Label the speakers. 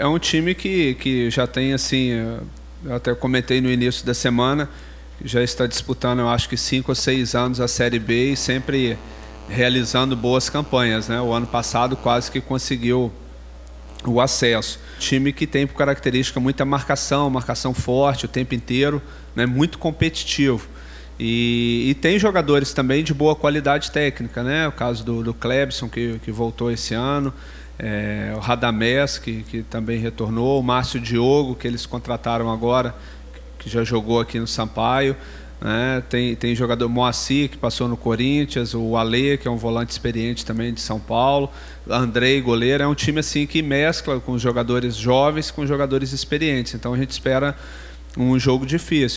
Speaker 1: É um time que, que já tem, assim, eu até comentei no início da semana, já está disputando, eu acho que cinco ou seis anos a Série B e sempre realizando boas campanhas. Né? O ano passado quase que conseguiu o acesso. Time que tem por característica muita marcação, marcação forte o tempo inteiro, né? muito competitivo. E, e, tem jogadores também de boa qualidade técnica, né? O caso do, do Klebson, que, que voltou esse ano, é, o Radamés, que, que também retornou, o Márcio Diogo, que eles contrataram agora, que já jogou aqui no Sampaio. Né? Tem, tem jogador Moacir, que passou no Corinthians, o Ale, que é um volante experiente também de São Paulo, Andrei, goleiro. É um time assim que mescla com jogadores jovens com jogadores experientes. Então a gente espera um jogo difícil.